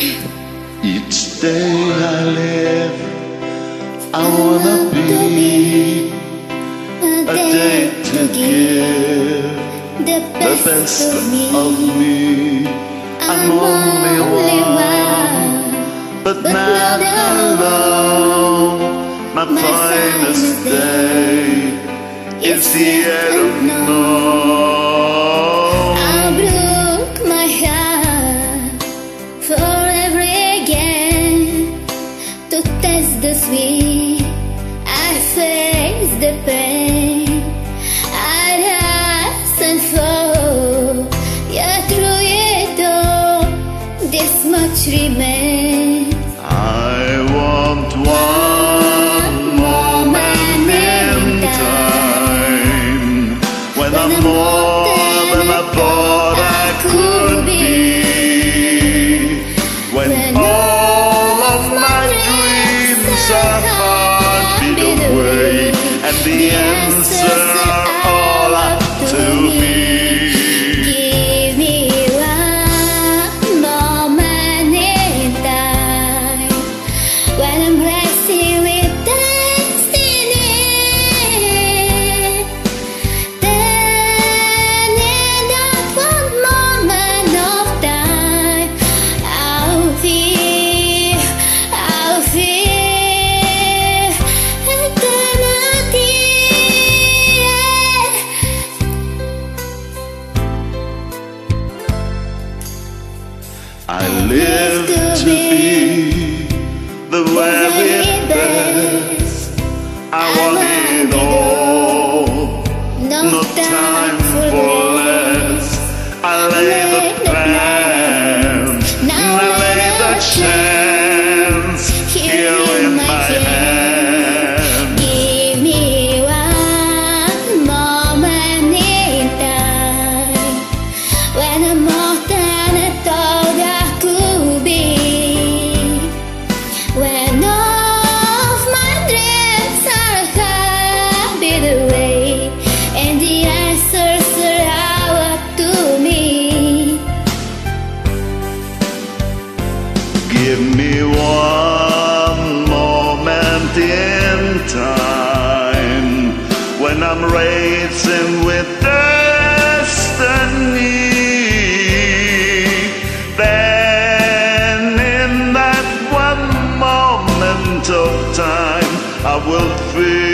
Each day I live, I wanna be a day to give the best of me. I'm only one, but not alone. My finest day is yet unknown. The pain. I. Yeah, through it all, this much remains. I want one moment in time when I'm more than I thought I could the answers best. I want it all. No time for less. I lay the plan. Now I lay the chance time when I'm racing with destiny. Then, in that one moment of time, I will feel,